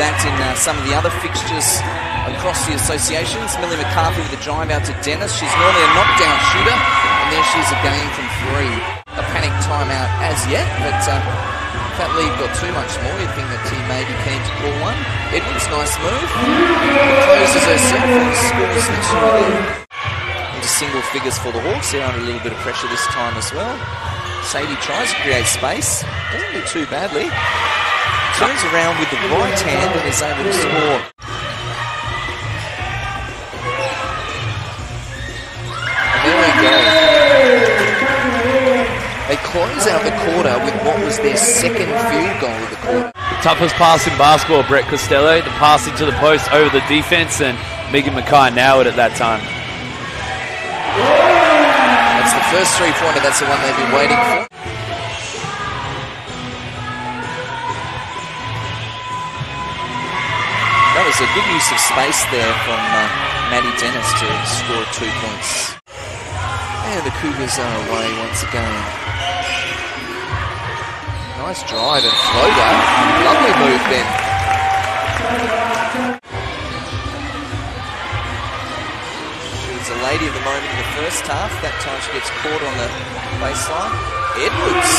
that in uh, some of the other fixtures across the associations. Millie McCarthy with a drive out to Dennis. She's normally a knockdown shooter, and there she is again from three. A panic timeout as yet, but uh, if that lead got too much more, you'd think that he may be keen to call one. Edwards, nice move. Closes herself and scores two. Into single figures for the Hawks. They're under a little bit of pressure this time as well. Sadie tries to create space. Doesn't do too badly. Turns around with the right hand and is able to score. And there we go. They close out the quarter with what was their second field goal of the quarter. Toughest pass in basketball, Brett Costello. The pass into the post over the defense, and Megan Mackay nailed it at that time. That's the first three-pointer. That's the one they've been waiting for. Was a good use of space there from uh, Maddie Dennis to score two points. And the Cougars are away once again. Nice drive and floater. Lovely move then. She's a lady of the moment in the first half. That time she gets caught on the baseline. Edwards.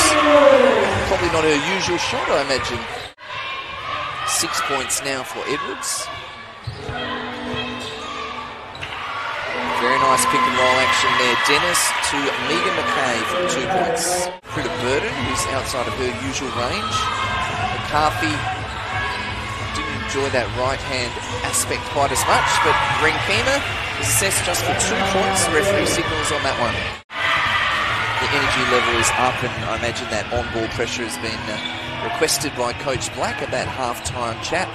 Probably not her usual shot, I imagine. Six points now for Edwards. Very nice pick and roll action there. Dennis to Megan McKay for two points. Through to Burden, who's outside of her usual range. McCarthy didn't enjoy that right hand aspect quite as much, but Renkema is assessed just for two points. The referee signals on that one. The energy level is up, and I imagine that on-ball pressure has been uh, requested by Coach Black at that half-time chat.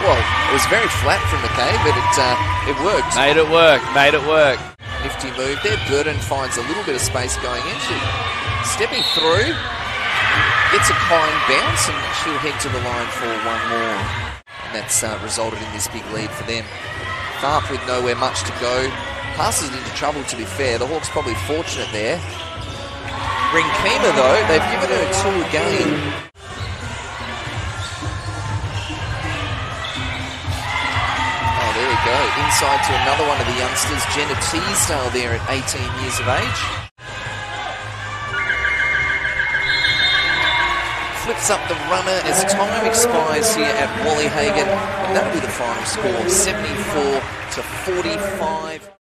Well, it was very flat from McKay, but it uh, it worked. Made it work. Made it work. Nifty move there. Burden finds a little bit of space going in. She stepping through, gets a kind bounce, and she'll head to the line for one more. And that's uh, resulted in this big lead for them. Tharp with nowhere much to go. Passes into trouble, to be fair. The Hawks probably fortunate there. Rinkema, though, they've given her two again. Oh, there we go. Inside to another one of the youngsters, Jenna Teasdale there at 18 years of age. Flips up the runner as time expires here at Wally Hagan. And that'll be the final score, 74 to 45.